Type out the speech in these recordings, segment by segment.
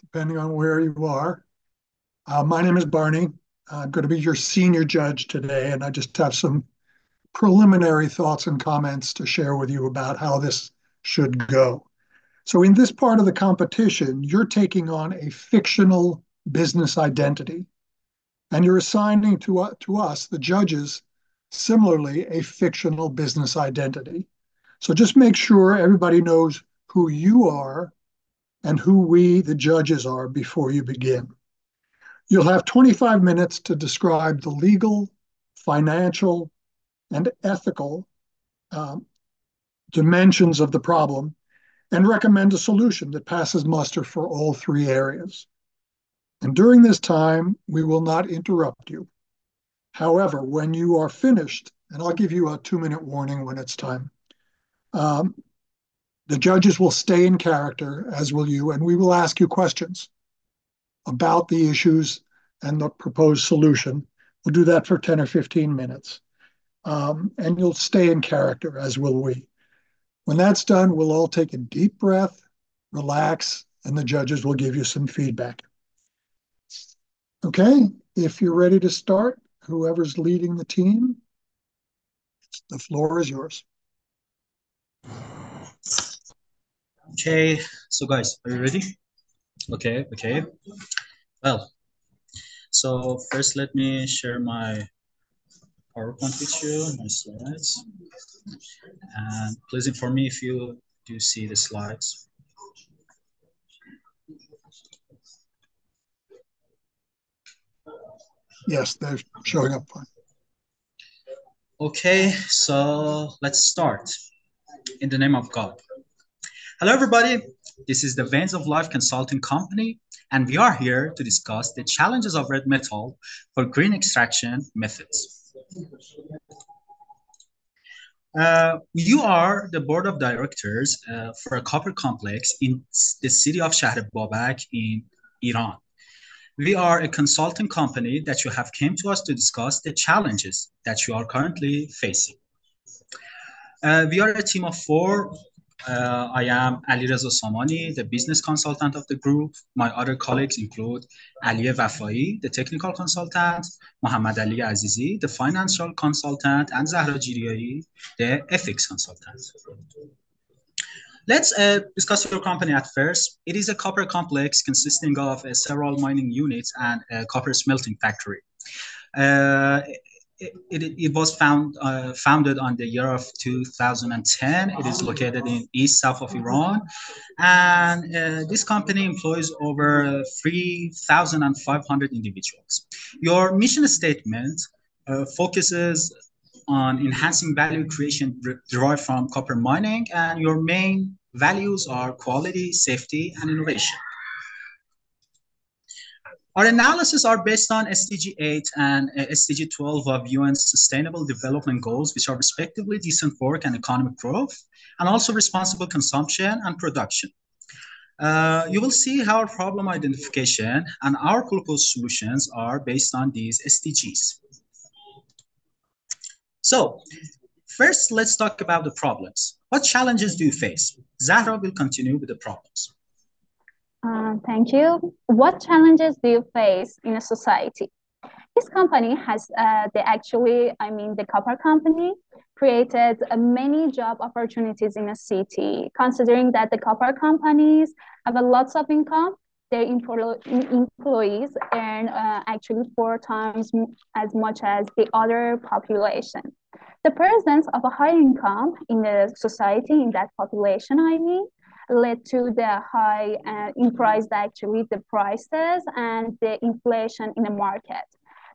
depending on where you are. Uh, my name is Barney. I'm going to be your senior judge today, and I just have some preliminary thoughts and comments to share with you about how this should go. So, in this part of the competition, you're taking on a fictional business identity, and you're assigning to, uh, to us, the judges, similarly, a fictional business identity. So, just make sure everybody knows who you are and who we, the judges, are before you begin. You'll have 25 minutes to describe the legal, financial, and ethical um, dimensions of the problem and recommend a solution that passes muster for all three areas. And during this time, we will not interrupt you. However, when you are finished, and I'll give you a two minute warning when it's time, um, the judges will stay in character, as will you, and we will ask you questions about the issues and the proposed solution. We'll do that for 10 or 15 minutes. Um, and you'll stay in character, as will we. When that's done, we'll all take a deep breath, relax, and the judges will give you some feedback. Okay, if you're ready to start, whoever's leading the team, the floor is yours. Okay, so guys, are you ready? Okay, okay. Well, so first let me share my PowerPoint with you, my slides. And please inform me if you do see the slides. Yes, they're showing up fine. Okay, so let's start. In the name of God. Hello, everybody. This is the Veins of Life Consulting Company, and we are here to discuss the challenges of red metal for green extraction methods. Uh, you are the board of directors uh, for a copper complex in the city of Shahr Babak in Iran. We are a consulting company that you have came to us to discuss the challenges that you are currently facing. Uh, we are a team of four uh, I am Ali Reza Samani, the business consultant of the group. My other colleagues include Ali Wafai, the technical consultant, Muhammad Ali Azizi, the financial consultant, and Zahra Jiriai, the ethics consultant. Let's uh, discuss your company at first. It is a copper complex consisting of uh, several mining units and a copper smelting factory. Uh, it, it, was found uh, founded on the year of 2010. It is located in east south of Iran, and uh, this company employs over 3,500 individuals. Your mission statement uh, focuses on enhancing value creation derived from copper mining, and your main values are quality, safety, and innovation. Our analysis are based on SDG 8 and uh, SDG 12 of UN's Sustainable Development Goals, which are respectively decent work and economic growth, and also responsible consumption and production. Uh, you will see how our problem identification and our proposed solutions are based on these SDGs. So first, let's talk about the problems. What challenges do you face? Zahra will continue with the problems. Uh, thank you. What challenges do you face in a society? This company has, uh, they actually, I mean, the copper company created uh, many job opportunities in a city, considering that the copper companies have a lots of income. Their employ employees earn uh, actually four times as much as the other population. The presence of a high income in the society, in that population, I mean, led to the high uh, increase actually the prices and the inflation in the market.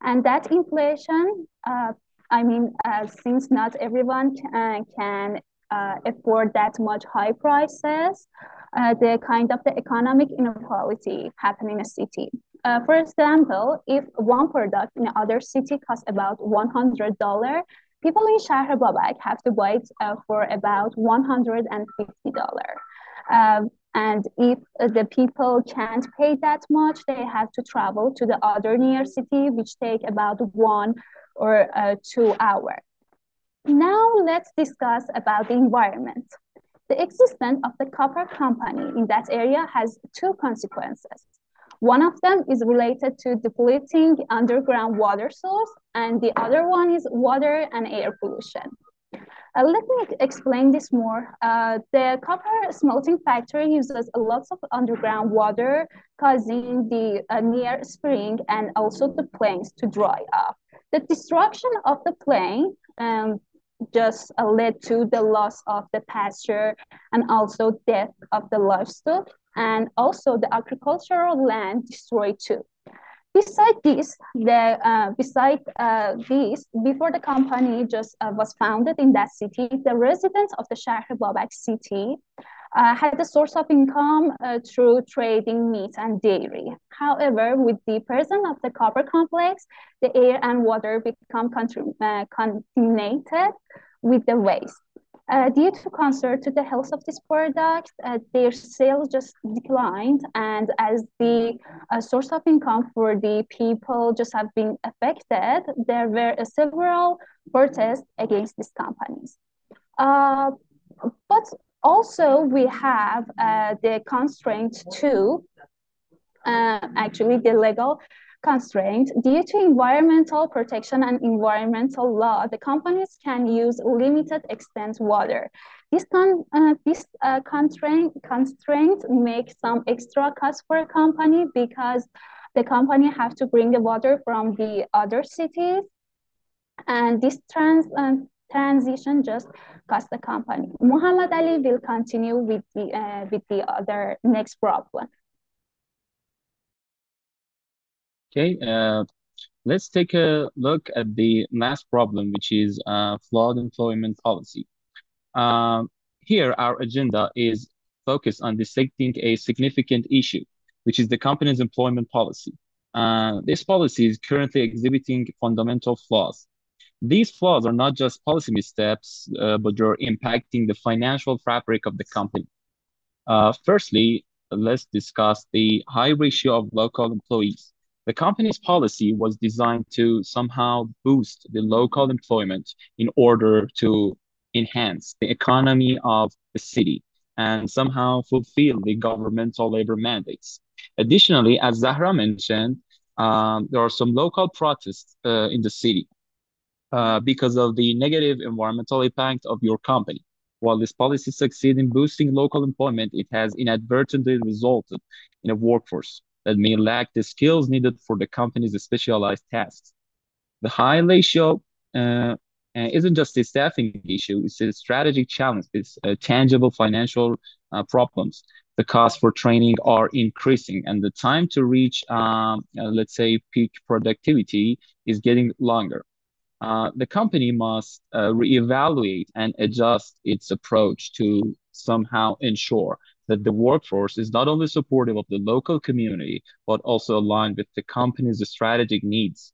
And that inflation, uh, I mean, uh, since not everyone can, can uh, afford that much high prices, uh, the kind of the economic inequality happen in a city. Uh, for example, if one product in another city costs about $100, people in Shahr Babak have to buy it for about $150. Um, and if the people can't pay that much, they have to travel to the other near city, which take about one or uh, two hours. Now let's discuss about the environment. The existence of the copper company in that area has two consequences. One of them is related to depleting underground water source, and the other one is water and air pollution. Uh, let me explain this more. Uh, the copper smelting factory uses lots of underground water, causing the uh, near spring and also the plains to dry up. The destruction of the plain um, just uh, led to the loss of the pasture and also death of the livestock and also the agricultural land destroyed too. Beside this, the uh, beside uh, this, before the company just uh, was founded in that city, the residents of the Shahr Babak city uh, had a source of income uh, through trading meat and dairy. However, with the presence of the copper complex, the air and water become uh, contaminated with the waste. Uh, due to concern to the health of this product, uh, their sales just declined, and as the uh, source of income for the people just have been affected, there were several protests against these companies. Uh, but also, we have uh, the constraint to uh, actually the legal constraint, due to environmental protection and environmental law, the companies can use limited extent water. This, con uh, this uh, constraint, constraint makes some extra cost for a company because the company have to bring the water from the other cities. And this trans uh, transition just cost the company. Muhammad Ali will continue with the, uh, with the other next problem. Okay, uh, let's take a look at the last problem, which is uh, flawed employment policy. Uh, here, our agenda is focused on dissecting a significant issue, which is the company's employment policy. Uh, this policy is currently exhibiting fundamental flaws. These flaws are not just policy missteps, uh, but they're impacting the financial fabric of the company. Uh, firstly, let's discuss the high ratio of local employees. The company's policy was designed to somehow boost the local employment in order to enhance the economy of the city and somehow fulfill the governmental labor mandates. Additionally, as Zahra mentioned, um, there are some local protests uh, in the city uh, because of the negative environmental impact of your company. While this policy succeeds in boosting local employment, it has inadvertently resulted in a workforce that may lack the skills needed for the company's specialized tasks. The high ratio uh, isn't just a staffing issue, it's a strategic challenge, it's tangible financial uh, problems. The costs for training are increasing, and the time to reach, um, uh, let's say, peak productivity is getting longer. Uh, the company must uh, reevaluate and adjust its approach to somehow ensure that the workforce is not only supportive of the local community, but also aligned with the company's strategic needs.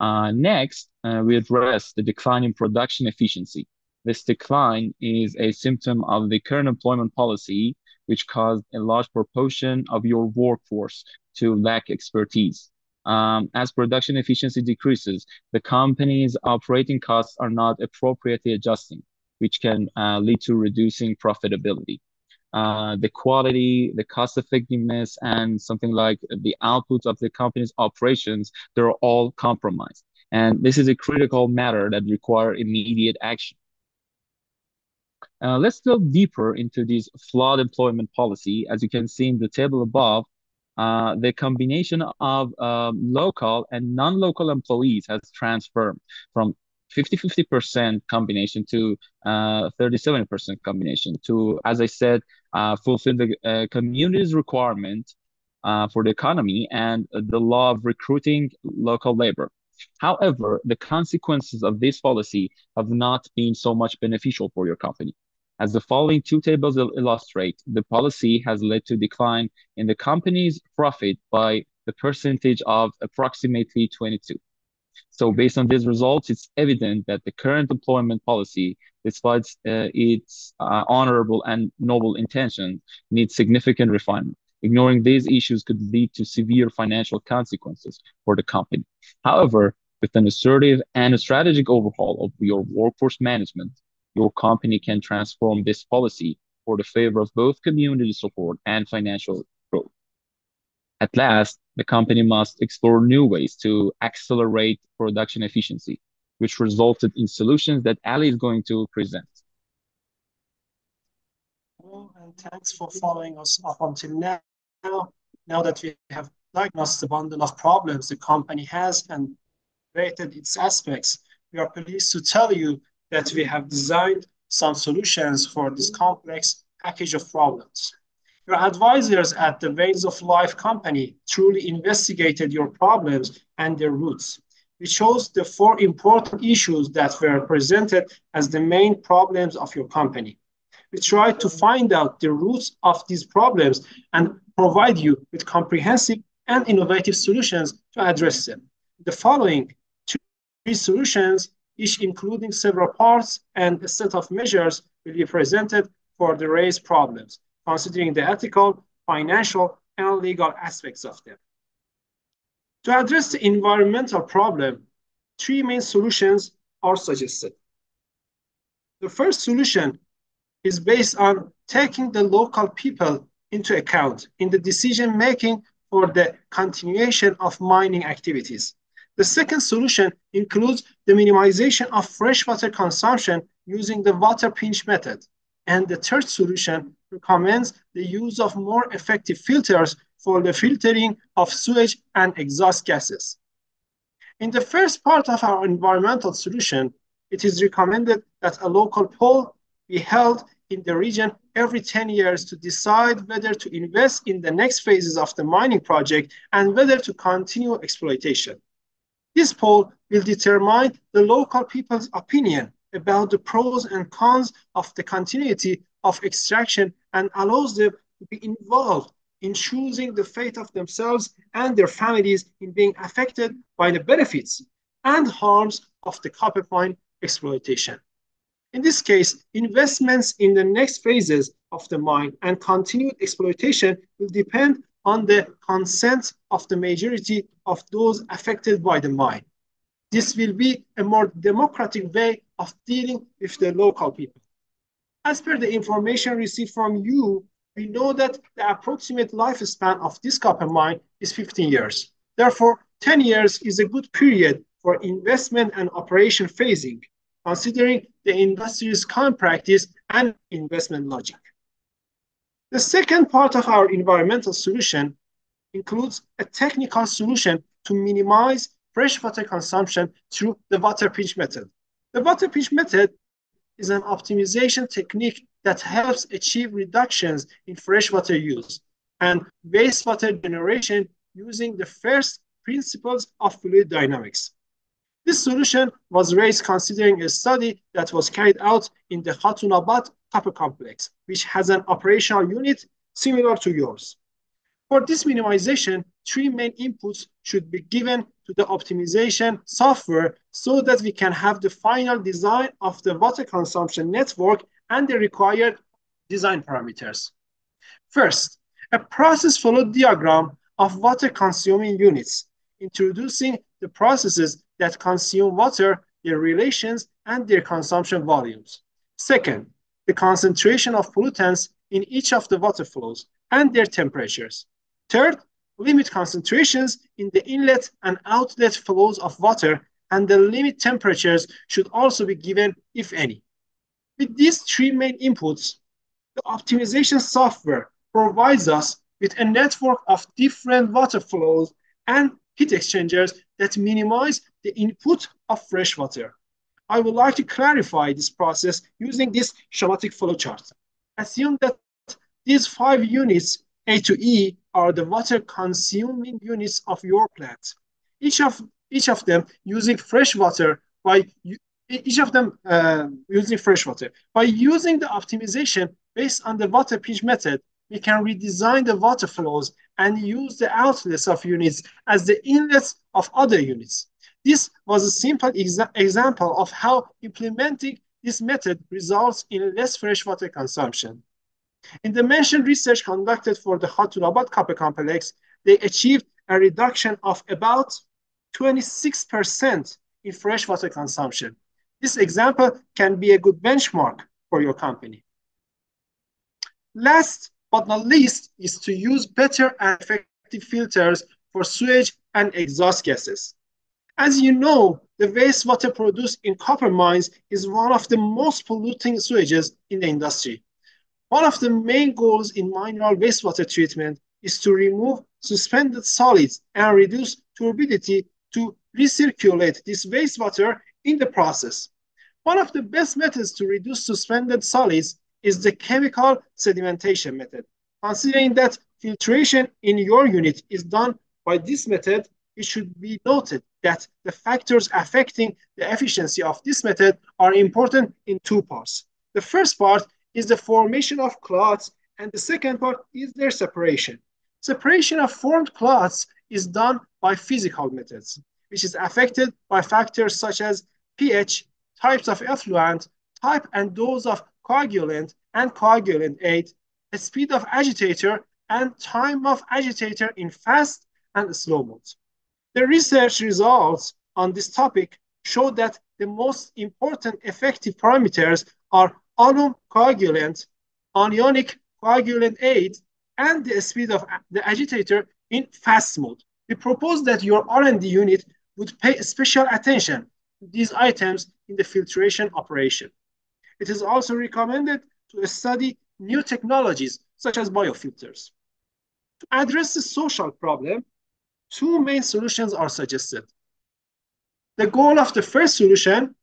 Uh, next, uh, we address the decline in production efficiency. This decline is a symptom of the current employment policy, which caused a large proportion of your workforce to lack expertise. Um, as production efficiency decreases, the company's operating costs are not appropriately adjusting, which can uh, lead to reducing profitability uh, the quality, the cost effectiveness, and something like the outputs of the company's operations, they're all compromised. And this is a critical matter that require immediate action. Uh, let's go deeper into this flawed employment policy. As you can see in the table above, uh, the combination of um, local and non-local employees has transformed from 50-50% combination to uh, 37% uh, combination to, as I said, uh, fulfill the uh, community's requirement for the economy and the law of recruiting local labor. However, the consequences of this policy have not been so much beneficial for your company. As the following two tables illustrate, the policy has led to decline in the company's profit by the percentage of approximately 22. So based on these results, it's evident that the current employment policy, despite uh, its uh, honorable and noble intention, needs significant refinement. Ignoring these issues could lead to severe financial consequences for the company. However, with an assertive and a strategic overhaul of your workforce management, your company can transform this policy for the favor of both community support and financial. At last, the company must explore new ways to accelerate production efficiency, which resulted in solutions that Ali is going to present. Hello, and thanks for following us up until now. Now that we have diagnosed the bundle of problems the company has and rated its aspects, we are pleased to tell you that we have designed some solutions for this complex package of problems. Your advisors at the Veins of Life company truly investigated your problems and their roots. We chose the four important issues that were presented as the main problems of your company. We tried to find out the roots of these problems and provide you with comprehensive and innovative solutions to address them. The following three solutions, each including several parts and a set of measures, will be presented for the raised problems considering the ethical, financial, and legal aspects of them. To address the environmental problem, three main solutions are suggested. The first solution is based on taking the local people into account in the decision making for the continuation of mining activities. The second solution includes the minimization of freshwater consumption using the water pinch method. And the third solution recommends the use of more effective filters for the filtering of sewage and exhaust gases. In the first part of our environmental solution, it is recommended that a local poll be held in the region every 10 years to decide whether to invest in the next phases of the mining project and whether to continue exploitation. This poll will determine the local people's opinion about the pros and cons of the continuity of extraction and allows them to be involved in choosing the fate of themselves and their families in being affected by the benefits and harms of the copper mine exploitation. In this case, investments in the next phases of the mine and continued exploitation will depend on the consent of the majority of those affected by the mine. This will be a more democratic way of dealing with the local people. As per the information received from you, we know that the approximate lifespan of this copper mine is 15 years. Therefore, 10 years is a good period for investment and operation phasing, considering the industry's current practice and investment logic. The second part of our environmental solution includes a technical solution to minimize freshwater consumption through the water pinch method. The water pinch method is an optimization technique that helps achieve reductions in freshwater use and wastewater generation using the first principles of fluid dynamics. This solution was raised considering a study that was carried out in the Khatunabad copper complex, which has an operational unit similar to yours. For this minimization, three main inputs should be given to the optimization software so that we can have the final design of the water consumption network and the required design parameters. First, a process flow diagram of water consuming units, introducing the processes that consume water, their relations, and their consumption volumes. Second, the concentration of pollutants in each of the water flows and their temperatures. Third, limit concentrations in the inlet and outlet flows of water, and the limit temperatures should also be given, if any. With these three main inputs, the optimization software provides us with a network of different water flows and heat exchangers that minimize the input of fresh water. I would like to clarify this process using this schematic flowchart. Assume that these five units, A to E, are the water consuming units of your plant. Each of each of them using fresh water by each of them uh, using fresh water. By using the optimization based on the water pinch method, we can redesign the water flows and use the outlets of units as the inlets of other units. This was a simple exa example of how implementing this method results in less freshwater consumption. In the mentioned research conducted for the Khatunabad copper complex, they achieved a reduction of about 26% in freshwater consumption. This example can be a good benchmark for your company. Last but not least is to use better and effective filters for sewage and exhaust gases. As you know, the wastewater produced in copper mines is one of the most polluting sewages in the industry. One of the main goals in mineral wastewater treatment is to remove suspended solids and reduce turbidity to recirculate this wastewater in the process. One of the best methods to reduce suspended solids is the chemical sedimentation method. Considering that filtration in your unit is done by this method, it should be noted that the factors affecting the efficiency of this method are important in two parts. The first part is the formation of clots, and the second part is their separation. Separation of formed clots is done by physical methods, which is affected by factors such as pH, types of effluent, type and dose of coagulant and coagulant aid, speed of agitator, and time of agitator in fast and slow modes. The research results on this topic show that the most important effective parameters are alum coagulant, anionic coagulant aid, and the speed of the agitator in fast mode. We propose that your R&D unit would pay special attention to these items in the filtration operation. It is also recommended to study new technologies such as biofilters. To address the social problem, two main solutions are suggested. The goal of the first solution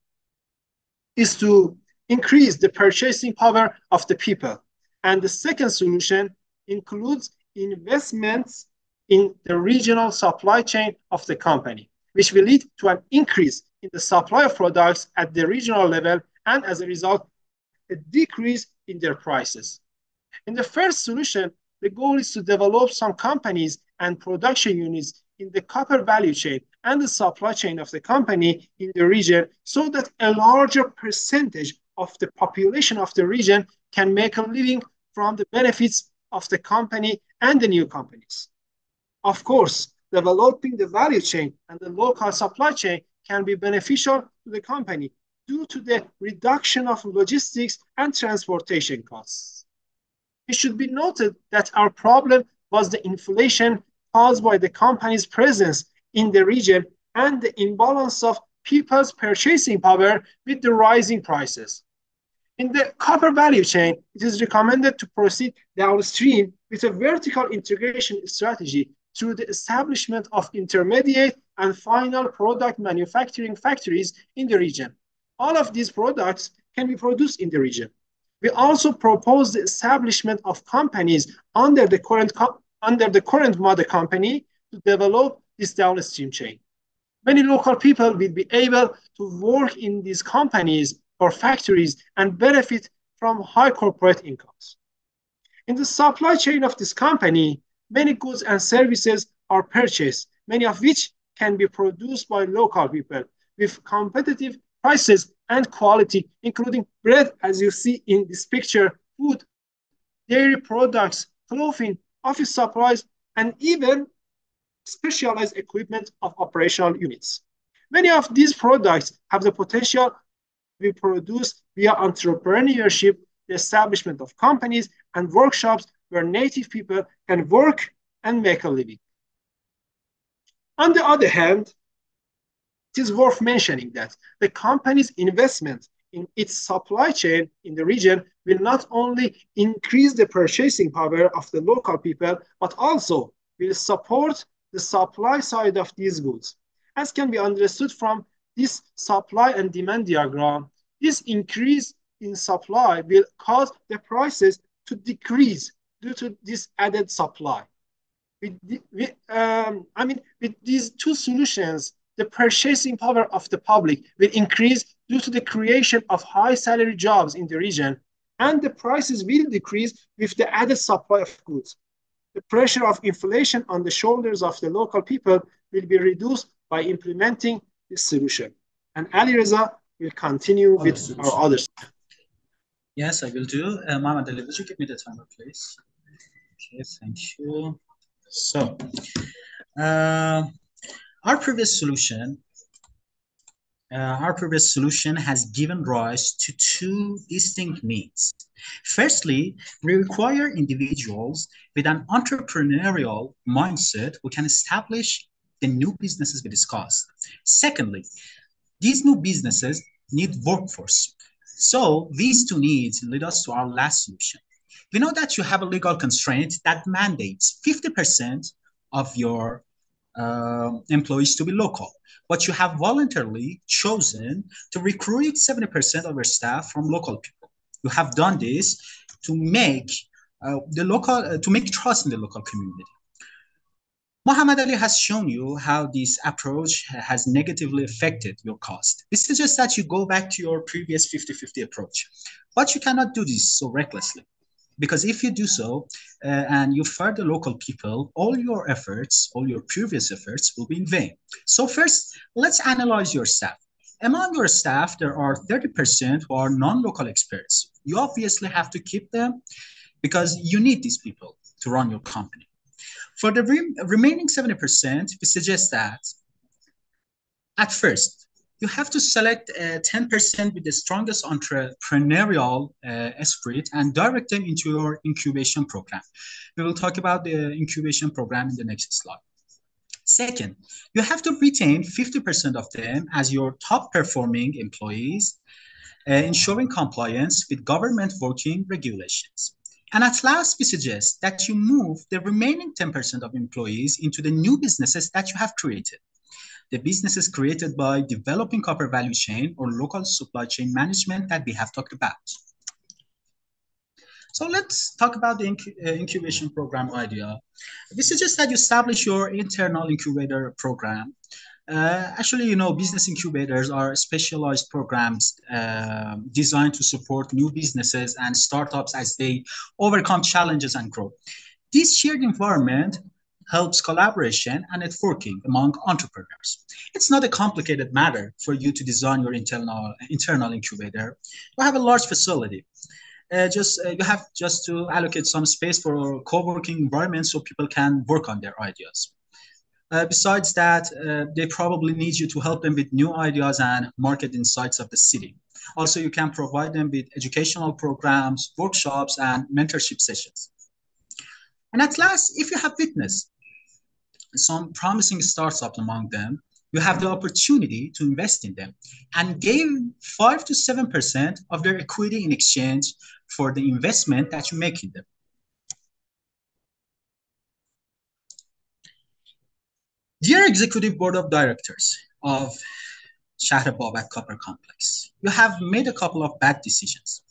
is to increase the purchasing power of the people. And the second solution includes investments in the regional supply chain of the company, which will lead to an increase in the supply of products at the regional level and as a result, a decrease in their prices. In the first solution, the goal is to develop some companies and production units in the copper value chain and the supply chain of the company in the region so that a larger percentage of the population of the region can make a living from the benefits of the company and the new companies. Of course, developing the value chain and the local supply chain can be beneficial to the company due to the reduction of logistics and transportation costs. It should be noted that our problem was the inflation caused by the company's presence in the region and the imbalance of people's purchasing power with the rising prices. In the copper value chain, it is recommended to proceed downstream with a vertical integration strategy through the establishment of intermediate and final product manufacturing factories in the region. All of these products can be produced in the region. We also propose the establishment of companies under the current under the current mother company to develop this downstream chain. Many local people will be able to work in these companies or factories and benefit from high corporate incomes. In the supply chain of this company, many goods and services are purchased, many of which can be produced by local people with competitive prices and quality, including bread, as you see in this picture, food, dairy products, clothing, office supplies, and even specialized equipment of operational units. Many of these products have the potential to be produced via entrepreneurship, the establishment of companies and workshops where native people can work and make a living. On the other hand, it is worth mentioning that the company's investment in its supply chain in the region will not only increase the purchasing power of the local people, but also will support the supply side of these goods. As can be understood from this supply and demand diagram, this increase in supply will cause the prices to decrease due to this added supply. With, with um, I mean, with these two solutions, the purchasing power of the public will increase due to the creation of high salary jobs in the region, and the prices will decrease with the added supply of goods. The pressure of inflation on the shoulders of the local people will be reduced by implementing this solution. And Ali Reza will continue with solution. our others. Yes, I will do. Uh, Muhammad Ali, would you give me the timer, please? Okay, thank you. So, uh, our previous solution uh, our previous solution has given rise to two distinct needs. Firstly, we require individuals with an entrepreneurial mindset who can establish the new businesses we discussed. Secondly, these new businesses need workforce. So these two needs lead us to our last solution. We know that you have a legal constraint that mandates 50% of your uh, employees to be local, but you have voluntarily chosen to recruit 70% of your staff from local people. You have done this to make uh, the local uh, to make trust in the local community. Muhammad Ali has shown you how this approach has negatively affected your cost. This suggests that you go back to your previous 50-50 approach, but you cannot do this so recklessly. Because if you do so uh, and you fire the local people, all your efforts, all your previous efforts will be in vain. So first, let's analyze your staff. Among your staff, there are 30% who are non-local experts. You obviously have to keep them because you need these people to run your company. For the re remaining 70%, we suggest that at first, you have to select uh, 10% with the strongest entrepreneurial uh, esprit and direct them into your incubation program. We will talk about the incubation program in the next slide. Second, you have to retain 50% of them as your top performing employees, uh, ensuring compliance with government working regulations. And at last, we suggest that you move the remaining 10% of employees into the new businesses that you have created. The businesses created by developing copper value chain or local supply chain management that we have talked about. So let's talk about the uh, incubation program idea. We suggest that you establish your internal incubator program uh, actually, you know, business incubators are specialized programs uh, designed to support new businesses and startups as they overcome challenges and grow. This shared environment helps collaboration and networking among entrepreneurs. It's not a complicated matter for you to design your internal, internal incubator. You have a large facility. Uh, just uh, you have just to allocate some space for co-working environments so people can work on their ideas. Uh, besides that, uh, they probably need you to help them with new ideas and market insights of the city. Also, you can provide them with educational programs, workshops, and mentorship sessions. And at last, if you have witnessed some promising startups among them, you have the opportunity to invest in them and gain 5 to 7% of their equity in exchange for the investment that you make in them. Dear Executive Board of Directors of Shahr Babak Copper Complex, you have made a couple of bad decisions.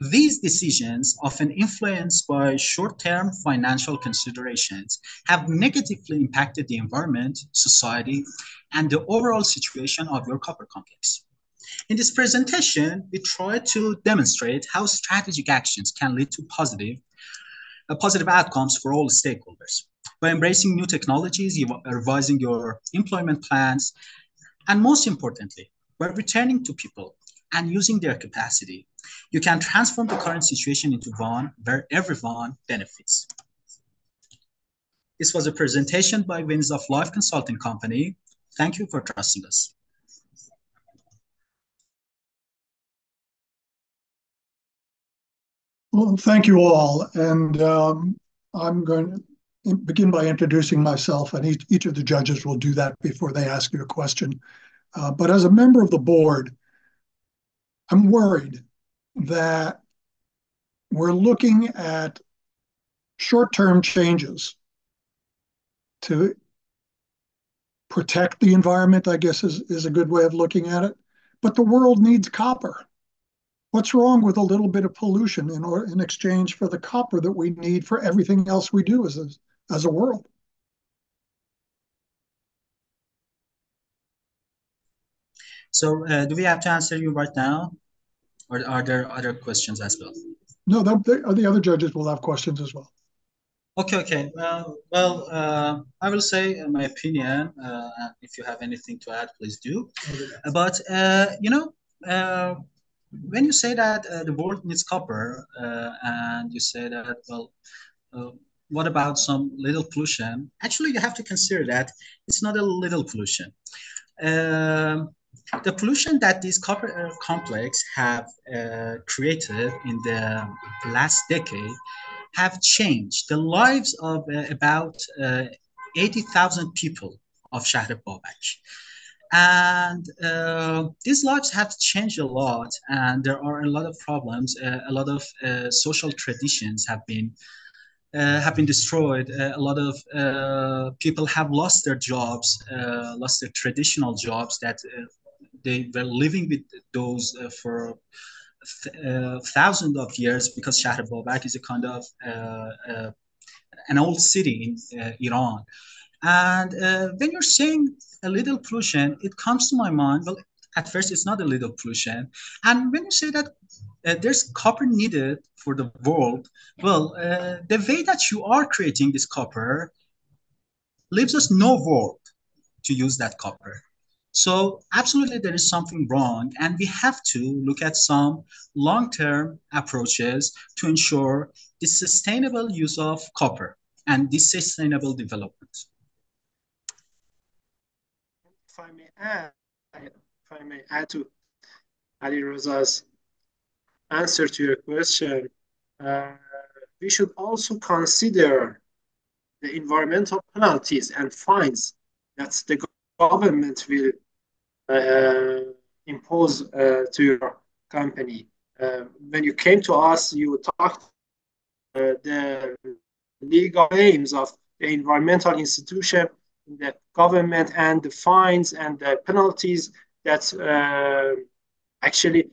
These decisions, often influenced by short-term financial considerations, have negatively impacted the environment, society, and the overall situation of your copper complex. In this presentation, we try to demonstrate how strategic actions can lead to positive, uh, positive outcomes for all stakeholders by embracing new technologies, revising your employment plans, and most importantly, by returning to people and using their capacity, you can transform the current situation into one where everyone benefits. This was a presentation by Veins of Life Consulting Company. Thank you for trusting us. Well, thank you all. And um, I'm going to begin by introducing myself, and each, each of the judges will do that before they ask you a question. Uh, but as a member of the board, I'm worried that we're looking at short-term changes to protect the environment, I guess is, is a good way of looking at it. But the world needs copper. What's wrong with a little bit of pollution in, or, in exchange for the copper that we need for everything else we do as a, as a world. So uh, do we have to answer you right now? Or are there other questions as well? No, the, the other judges will have questions as well. Okay, okay. Well, well, uh, I will say my opinion. Uh, if you have anything to add, please do. But uh, you know, uh, when you say that uh, the world needs copper, uh, and you say that well, what about some little pollution? Actually, you have to consider that it's not a little pollution. Um, the pollution that these copper complex have uh, created in the last decade have changed the lives of uh, about uh, 80,000 people of Shahr Babak. And uh, these lives have changed a lot, and there are a lot of problems. Uh, a lot of uh, social traditions have been uh, have been destroyed. Uh, a lot of uh, people have lost their jobs, lost their traditional jobs that they were living with those for uh, thousands of years because Shahr Babak is a kind of uh, uh, an old city in Iran. And when you're saying a little pollution, it comes to my mind. Well, at first, it's not a little pollution. And when you say that uh, there's copper needed for the world, well, uh, the way that you are creating this copper leaves us no world to use that copper. So absolutely there is something wrong and we have to look at some long-term approaches to ensure the sustainable use of copper and this sustainable development. If I may add, if I may add to Ali Reza's answer to your question, uh, we should also consider the environmental penalties and fines that the government will uh, impose uh, to your company. Uh, when you came to us, you talked the legal aims of the environmental institution, the government, and the fines and the penalties that actually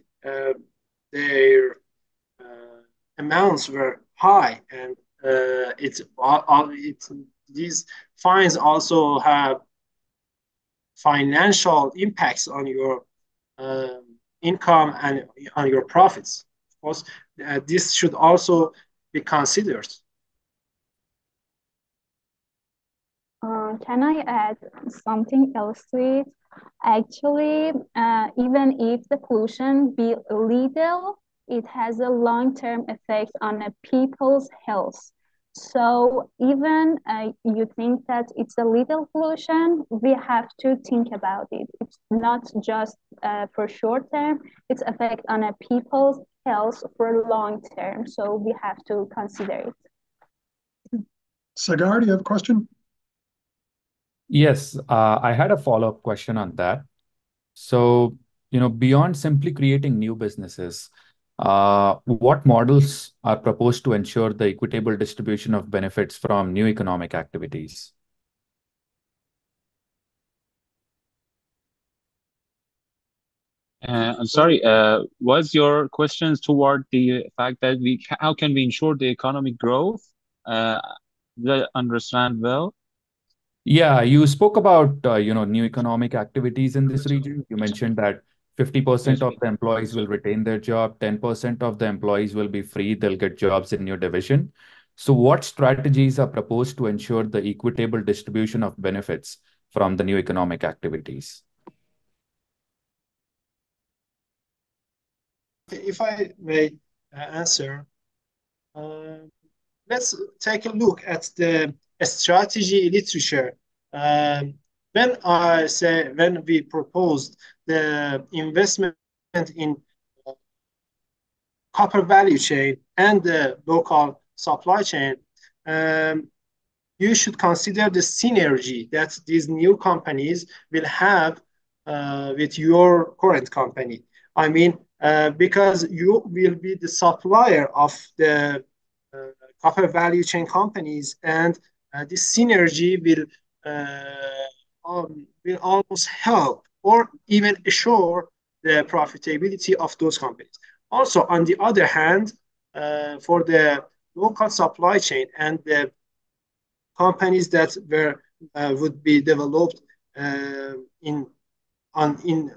their amounts were high and uh, it's all, it, these fines also have financial impacts on your uh, income and on your profits. Of course, uh, this should also be considered. Uh, can I add something else to it? Actually, uh, even if the pollution be legal, it has a long-term effect on a people's health. So even uh, you think that it's a little pollution, we have to think about it. It's not just uh, for short term, it's effect on a people's health for long term. So we have to consider it. Sagar, do you have a question? Yes, uh, I had a follow-up question on that. So, you know, beyond simply creating new businesses, uh, what models are proposed to ensure the equitable distribution of benefits from new economic activities? Uh, I'm sorry, uh, was your questions toward the fact that we how can we ensure the economic growth? Uh, did I understand well? Yeah, you spoke about uh, you know new economic activities in this region. You mentioned that 50% of the employees will retain their job, 10% of the employees will be free, they'll get jobs in your division. So what strategies are proposed to ensure the equitable distribution of benefits from the new economic activities? If I may uh, answer, uh, let's take a look at the strategy literature. Um, when I say when we proposed the investment in copper value chain and the local supply chain, um, you should consider the synergy that these new companies will have uh, with your current company. I mean, uh, because you will be the supplier of the uh, copper value chain companies, and uh, this synergy will uh, um, will almost help or even assure the profitability of those companies. Also, on the other hand, uh, for the local supply chain and the companies that were uh, would be developed uh, in on in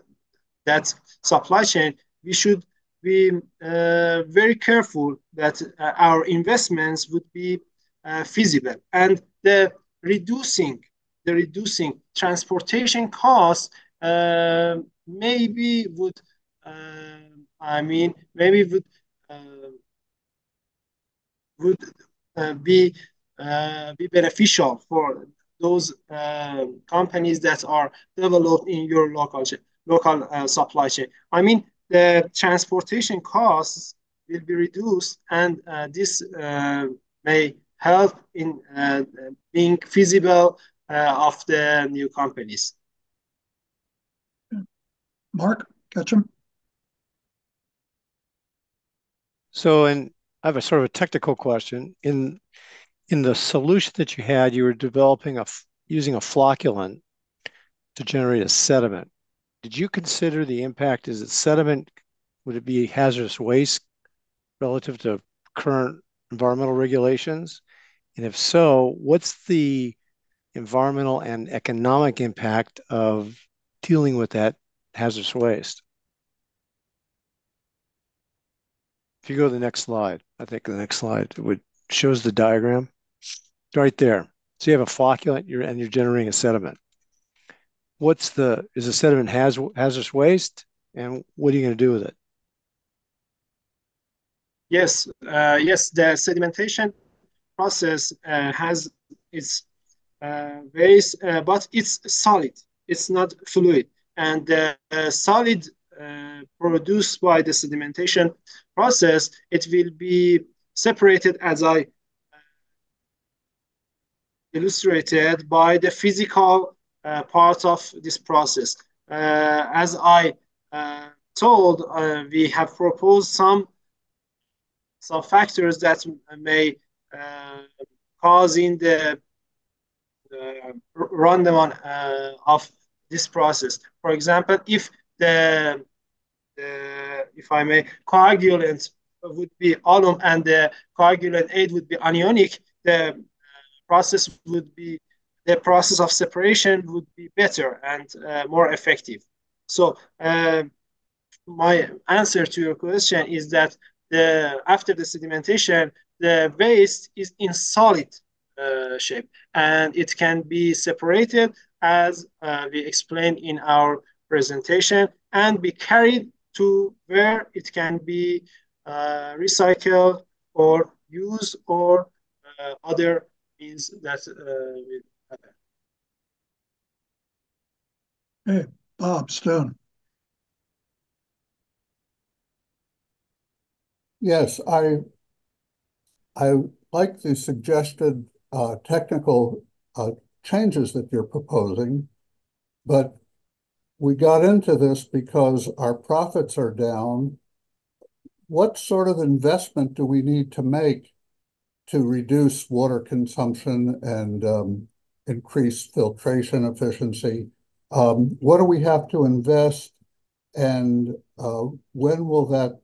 that supply chain, we should be uh, very careful that uh, our investments would be uh, feasible and the reducing the reducing transportation costs uh, maybe would uh, I mean maybe would uh, would uh, be uh, be beneficial for those uh, companies that are developed in your local local supply chain. I mean, the transportation costs will be reduced, and this may help in being feasible Uh, of the new companies. Mark Katchen. So, and I have a sort of a technical question. In in the solution that you had, you were developing a using a flocculant to generate a sediment. Did you consider the impact? Is it sediment? Would it be hazardous waste relative to current environmental regulations? And if so, what's the environmental and economic impact of dealing with that hazardous waste? If you go to the next slide, I think the next slide would shows the diagram right there. So you have a flocculant you're, and you're generating a sediment. What's the, is the sediment has, hazardous waste? And what are you going to do with it? Yes, uh, yes, the sedimentation process uh, has its uh, waste, uh, but it's solid. It's not fluid. And the solid uh, produced by the sedimentation process, it will be separated as I illustrated by the physical uh, part of this process. Uh, as I uh, told, uh, we have proposed some some factors that may uh, cause in the rundown uh, of this process. For example, if the, the if I may, coagulant would be alum and the coagulant aid would be anionic, the process would be the process of separation would be better and uh, more effective. So uh, my answer to your question is that the after the sedimentation, the waste is in solid uh, shape and it can be separated as uh, we explained in our presentation and be carried to where it can be uh, recycled or used or uh, other means that uh, will happen. Hey, Bob Stone. Yes, I I like the suggested uh, technical uh, changes that you're proposing, but we got into this because our profits are down. What sort of investment do we need to make to reduce water consumption and um, increase filtration efficiency. Um, what do we have to invest, and uh, when will that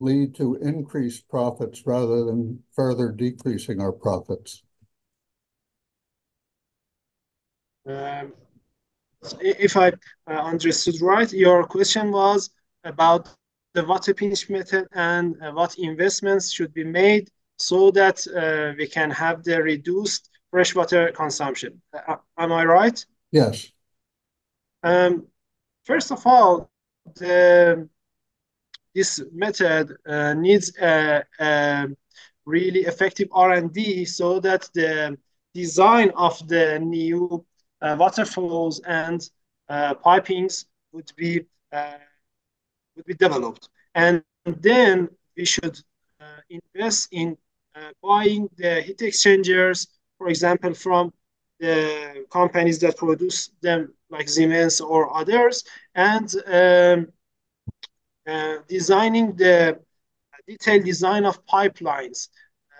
lead to increased profits rather than further decreasing our profits? Um, if I uh, understood right, your question was about the water pinch method and uh, what investments should be made so that uh, we can have the reduced freshwater consumption. Uh, am I right? Yes. Um, first of all, the, this method uh, needs a, a, really effective R&D so that the design of the new uh, water flows and uh, pipings would be uh, would be developed, and then we should invest in uh, buying the heat exchangers, for example, from the companies that produce them, like Siemens or others, and um, uh, designing the detailed design of pipelines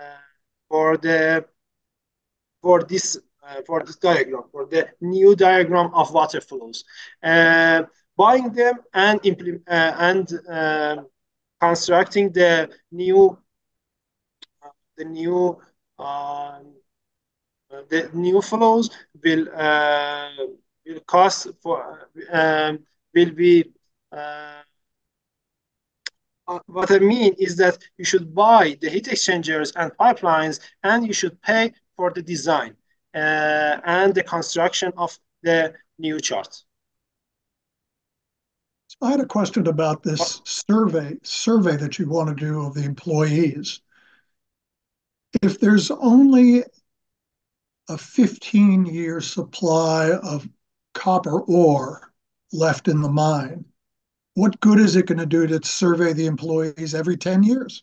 uh, for the for this uh, for this diagram for the new diagram of water flows. Uh, buying them and implement uh, and um, constructing the new the new um, the new flows will uh, will cost for um, will be uh, uh, what I mean is that you should buy the heat exchangers and pipelines, and you should pay for the design uh, and the construction of the new chart. I had a question about this survey survey that you want to do of the employees if there's only a 15 year supply of copper ore left in the mine, what good is it going to do to survey the employees every 10 years?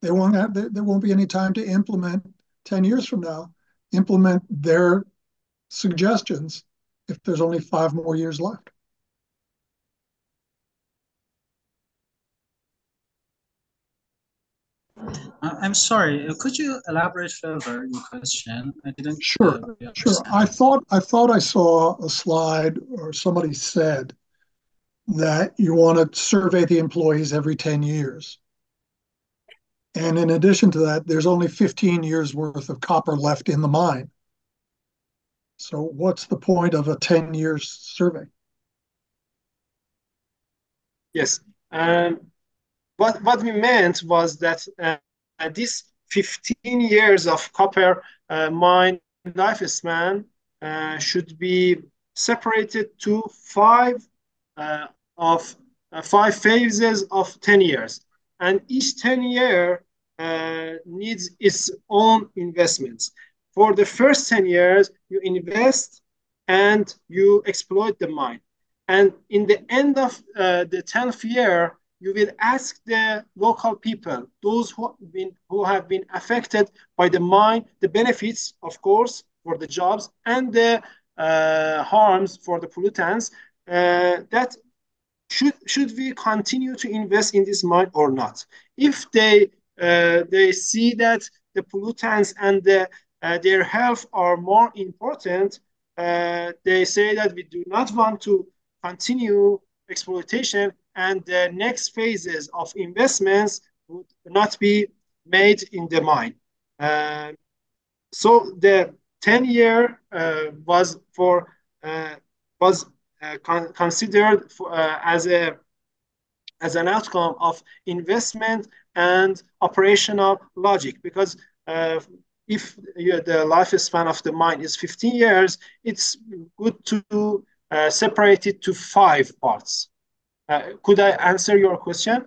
They won't have, there won't be any time to implement 10 years from now, implement their suggestions if there's only five more years left. I'm sorry. Could you elaborate further your question? I didn't. Sure, uh, sure. I thought I thought I saw a slide or somebody said that you want to survey the employees every 10 years. And in addition to that, there's only 15 years worth of copper left in the mine. So what's the point of a 10 year survey? Yes. Um, what what we meant was that uh, this 15 years of copper uh, mine lifespan uh, should be separated to five uh, of uh, five phases of 10 years, and each 10 year uh, needs its own investments. For the first 10 years, you invest and you exploit the mine. And in the end of uh, the 10th year, you will ask the local people, those who have been, who have been affected by the mine, the benefits, of course, for the jobs and the uh, harms for the pollutants, uh, that should, should we continue to invest in this mine or not? If they, uh, they see that the pollutants and the, uh, their health are more important, uh, they say that we do not want to continue exploitation and the next phases of investments would not be made in the mine. Uh, so the 10 year uh, was for uh, was con considered for, uh, as a as an outcome of investment and operational logic because uh, if you, the lifespan of the mine is 15 years, it's good to separate it to five parts. Uh, could I answer your question?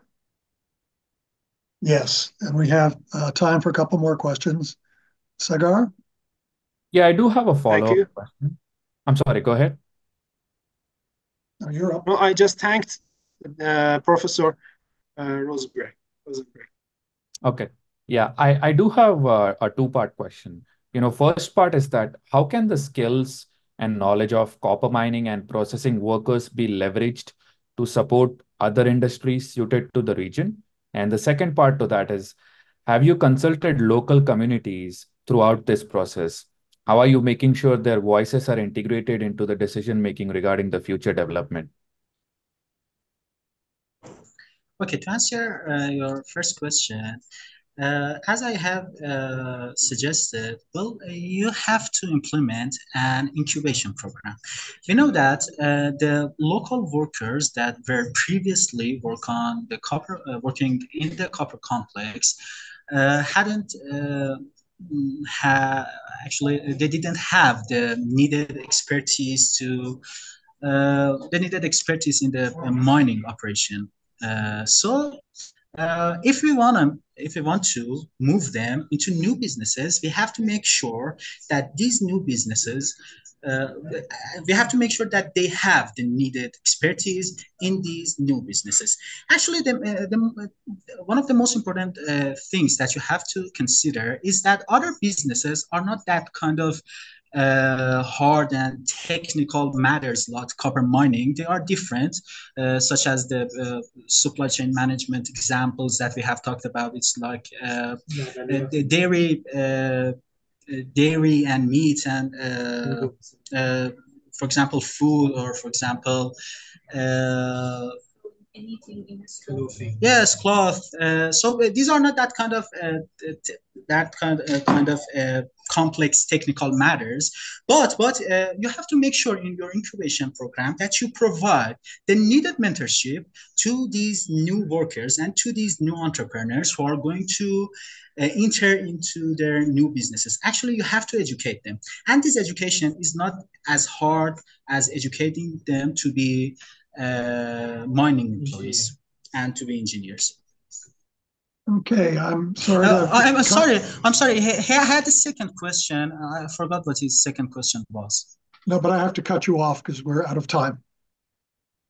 Yes, and we have uh, time for a couple more questions. Sagar? Yeah, I do have a Thank you. follow-up question. I'm sorry, go ahead. No, you're up. No, I just thanked uh, Professor uh, Rosenberg. Rosenberg. Okay. Yeah, I, I do have a, a two-part question. You know, first part is that how can the skills and knowledge of copper mining and processing workers be leveraged to support other industries suited to the region? And the second part to that is, have you consulted local communities throughout this process? How are you making sure their voices are integrated into the decision-making regarding the future development? Okay, to answer uh, your first question, uh, as I have uh, suggested, well, you have to implement an incubation program. We know that uh, the local workers that were previously work on the copper, uh, working in the copper complex, uh, hadn't uh, ha actually they didn't have the needed expertise to uh, they needed expertise in the mining operation. so uh, if we want to if we want to move them into new businesses we have to make sure that these new businesses uh, we have to make sure that they have the needed expertise in these new businesses. Actually, the, uh, the one of the most important uh, things that you have to consider is that other businesses are not that kind of uh, hard and technical matters like copper mining, they are different, uh, such as the uh, supply chain management examples that we have talked about. It's like uh, the dairy, uh, dairy and meat, and uh, mm-hmm. uh, for example, food, or for example, uh, Yes, cloth. Uh, so uh, these are not that kind of uh, that kind uh, kind of uh, complex technical matters, but but uh, you have to make sure in your incubation program that you provide the needed mentorship to these new workers and to these new entrepreneurs who are going to enter into their new businesses. Actually, you have to educate them, and this education is not as hard as educating them to be uh, mining employees and to be engineers. Okay, I'm sorry. Uh, I'm sorry. I'm sorry. He, he had a second question. I forgot what his second question was. No, but I have to cut you off because we're out of time.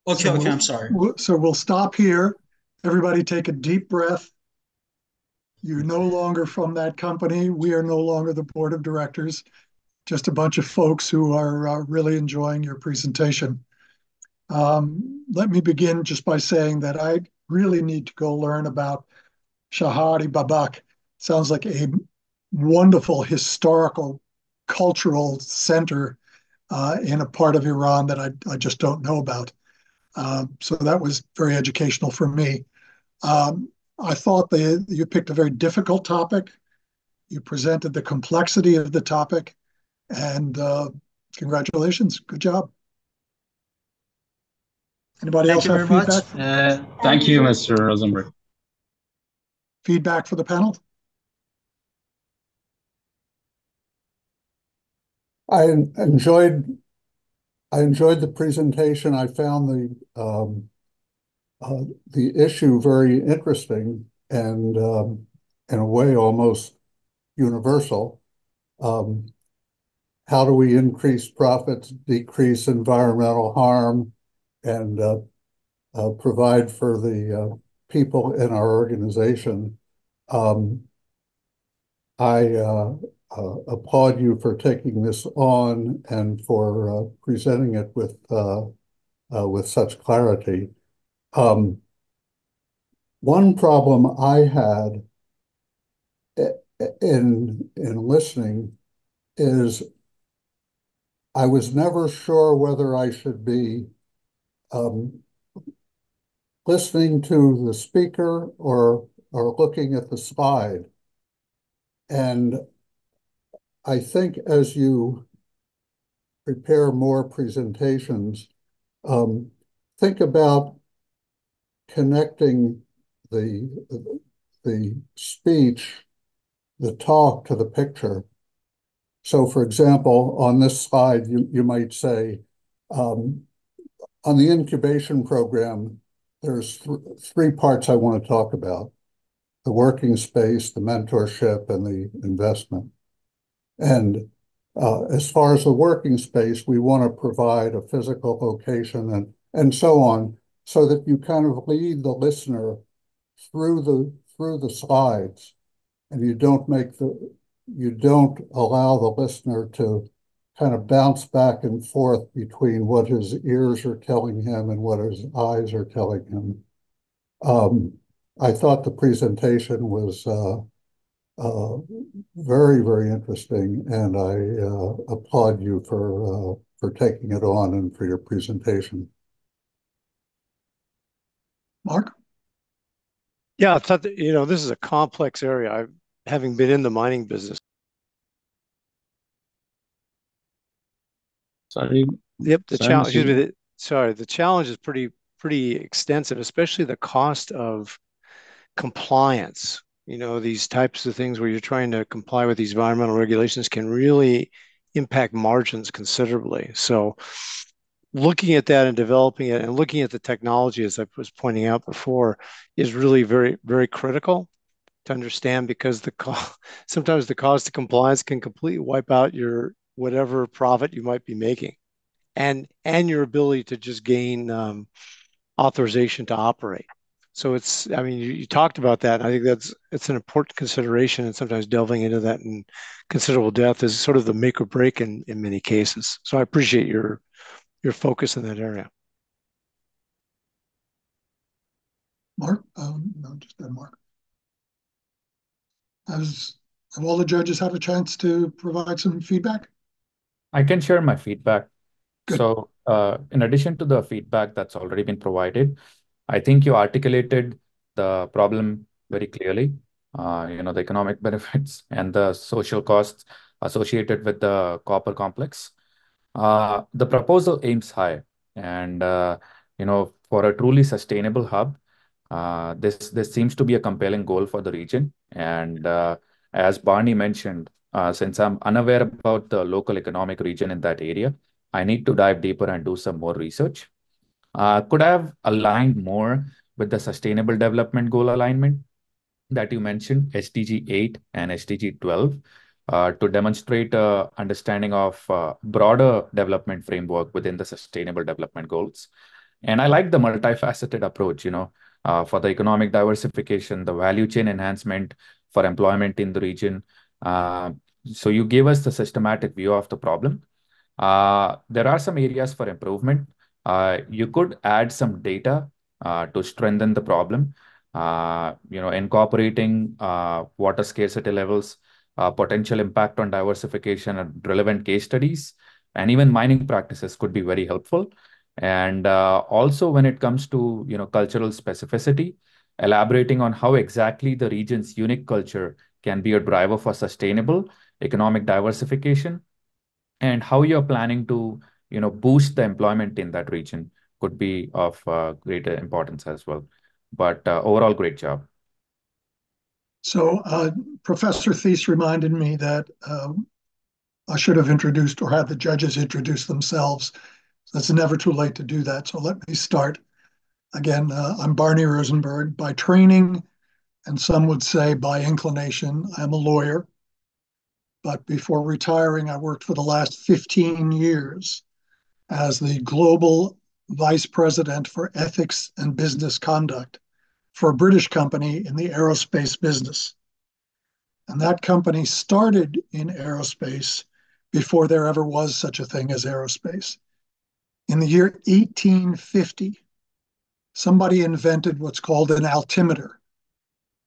Okay, So okay, we'll- I'm sorry. we'll- So we'll stop here. Everybody take a deep breath. You're no longer from that company. We are no longer the board of directors. Just a bunch of folks who are uh, really enjoying your presentation. Um, Let me begin just by saying that I really need to go learn about Shahr Babak. Sounds like a wonderful historical, cultural center uh, in a part of Iran that I, I just don't know about. Um, so that was very educational for me. Um, I thought that you picked a very difficult topic. You presented the complexity of the topic, and uh, congratulations. Good job. Anybody Thank else you have very much. feedback? Uh, Thank you, Mr. Rosenberg. Feedback for the panel? I enjoyed I enjoyed the presentation. I found the um, uh, the issue very interesting and um, in a way almost universal. Um, how do we increase profits, decrease environmental harm, and uh, uh, provide for the uh, people in our organization? Um, I uh, uh, applaud you for taking this on and for uh, presenting it with with such clarity. Um, one problem I had in in listening is I was never sure whether I should be um, listening to the speaker or or looking at the slide. And I think as you prepare more presentations, um, think about connecting the the speech, the talk to the picture. So, for example, on this slide, you, you might say, um, on the incubation program, there's th three parts I want to talk about the working space, the mentorship, and the investment. And uh, as far as the working space, we want to provide a physical location and, and so on, so that you kind of lead the listener through the through the slides, and you don't make the you don't allow the listener to kind of bounce back and forth between what his ears are telling him and what his eyes are telling him. Um, I thought the presentation was uh, uh, very, very interesting, and I uh, applaud you for uh, for taking it on and for your presentation. Mark? Yeah, I thought that, you know, this is a complex area. I, having been in the mining business. Sorry. Yep, the Sorry, challenge, excuse me, the, sorry, the challenge is pretty pretty extensive, especially the cost of compliance. You know, these types of things where you're trying to comply with these environmental regulations can really impact margins considerably. So looking at that and developing it and looking at the technology, as I was pointing out before, is really very, very critical to understand because the cost, sometimes the cost of compliance can completely wipe out your whatever profit you might be making and and your ability to just gain um, authorization to operate. So it's, I mean, you, you, talked about that. And I think that's it's an important consideration, and sometimes delving into that in considerable depth is sort of the make or break in in many cases. So I appreciate your your focus in that area. Mark, um, no, just that Mark. Has have all the judges had a chance to provide some feedback? I can share my feedback. Good. So, uh, in addition to the feedback that's already been provided, I think you articulated the problem very clearly. Uh, you know, the economic benefits and the social costs associated with the copper complex. Uh, the proposal aims high, and uh, you know, for a truly sustainable hub, uh, this this seems to be a compelling goal for the region. And uh, as Barney mentioned, uh, since I'm unaware about the local economic region in that area, I need to dive deeper and do some more research. Uh, could I have aligned more with the Sustainable Development Goal alignment that you mentioned, SDG 8 and SDG 12? uh, to demonstrate a understanding of uh, broader development framework within the Sustainable Development Goals. And I like the multifaceted approach, you know, uh, for the economic diversification, the value chain enhancement for employment in the region. Uh, so you gave us the systematic view of the problem. Uh, there are some areas for improvement. Uh, you could add some data to strengthen the problem. You know, incorporating water scarcity levels, potential impact on diversification and relevant case studies, and even mining practices could be very helpful. And uh, also when it comes to, you know, cultural specificity, elaborating on how exactly the region's unique culture can be a driver for sustainable economic diversification and how you're planning to, you know, boost the employment in that region could be of uh, greater importance as well. But uh, overall, great job. So uh, Professor Thies reminded me that um, I should have introduced or had the judges introduce themselves. It's never too late to do that. So let me start. Again, uh, I'm Barney Rosenberg. By training, and some would say by inclination, I'm a lawyer. But before retiring, I worked for the last 15 years as the global vice president for ethics and business conduct for a British company in the aerospace business. And that company started in aerospace before there ever was such a thing as aerospace. In the year 1850, somebody invented what's called an altimeter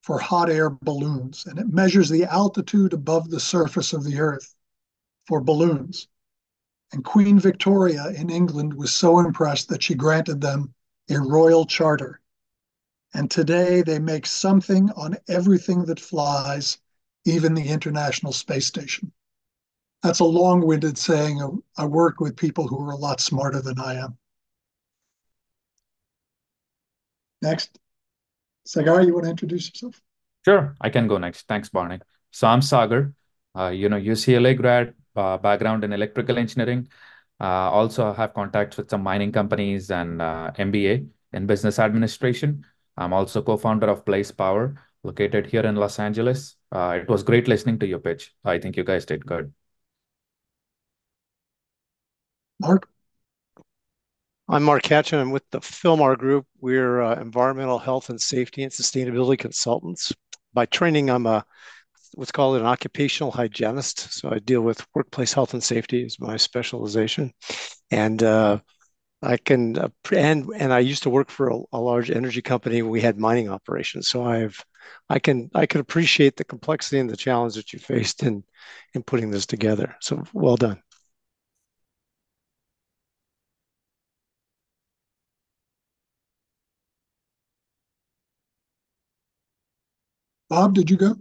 for hot air balloons, and it measures the altitude above the surface of the earth for balloons. And Queen Victoria in England was so impressed that she granted them a royal charter. And today they make something on everything that flies, even the International Space Station. That's a long winded saying. I work with people who are a lot smarter than I am. Next. Sagar, you want to introduce yourself? Sure, I can go next. Thanks, Barney. So I'm Sagar, uh, you know, UCLA grad, uh, background in electrical engineering. Uh, also have contacts with some mining companies and MBA in business administration. I'm also co-founder of Place Power, located here in Los Angeles. it was great listening to your pitch. I think you guys did good. Mark? I'm Mark Katchen. I'm with the Phylmar Group. We're uh, environmental health and safety and sustainability consultants. By training, I'm a what's called an occupational hygienist. So I deal with workplace health and safety is my specialization, and uh, I can uh, and and I used to work for a, a, large energy company. We had mining operations, so I've I can I can appreciate the complexity and the challenge that you faced in in putting this together. So well done. Bob, did you go?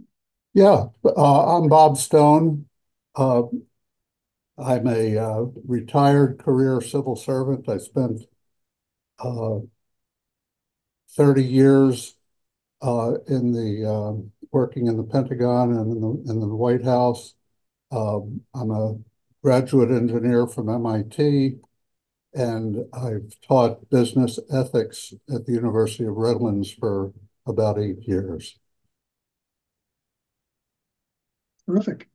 Yeah, uh, I'm Bob Stone. Uh, I'm a uh, retired career civil servant. I spent uh, 30 years uh, in the um, working in the Pentagon and in the, in the White House. Um, I'm a graduate engineer from MIT, and I've taught business ethics at the University of Redlands for about eight years. Terrific.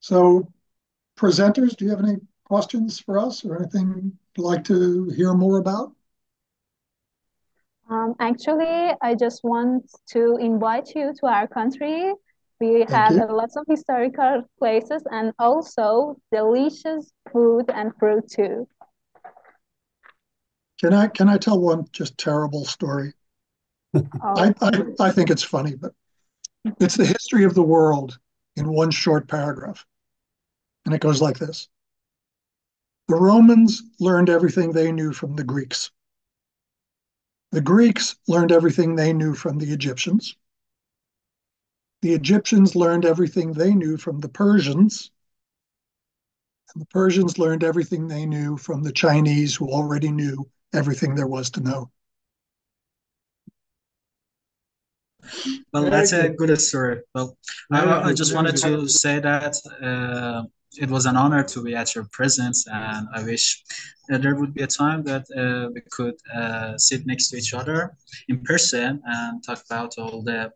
So presenters, do you have any questions for us or anything you'd like to hear more about? Um, actually, I just want to invite you to our country. We Thank have you. lots of historical places and also delicious food and fruit too. Can I can I tell one just terrible story? Oh. I, I I think it's funny, but it's the history of the world in one short paragraph. And it goes like this The Romans learned everything they knew from the Greeks. The Greeks learned everything they knew from the Egyptians. The Egyptians learned everything they knew from the Persians. And the Persians learned everything they knew from the Chinese, who already knew everything there was to know. Well, that's a good story. Well, I, I just wanted to say that uh, it was an honor to be at your presence, and I wish there would be a time that uh, we could uh, sit next to each other in person and talk about all the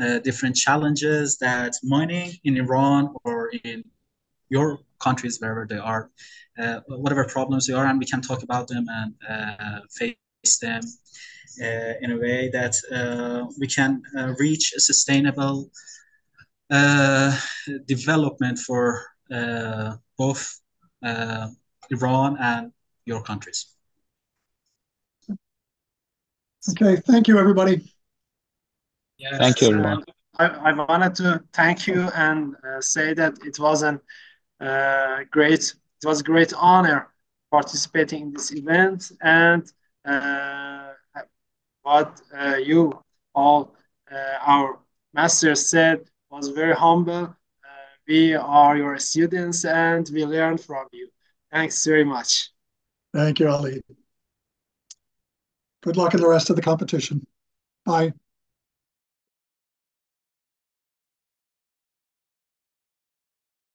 uh, different challenges that mining in Iran or in your countries, wherever they are, uh, whatever problems they are, and we can talk about them and uh, face them in a way that uh, we can uh, reach a sustainable development for both Iran and your countries. Okay, thank you, everybody. Yes. Thank you, everyone. I, I wanted to thank you and uh, say that it was a uh, great, it was a great honor participating in this event and uh, what uh, you all, uh, our masters said was very humble. Uh, we are your students and we learn from you. Thanks very much. Thank you, Ali. Good luck in the rest of the competition. Bye.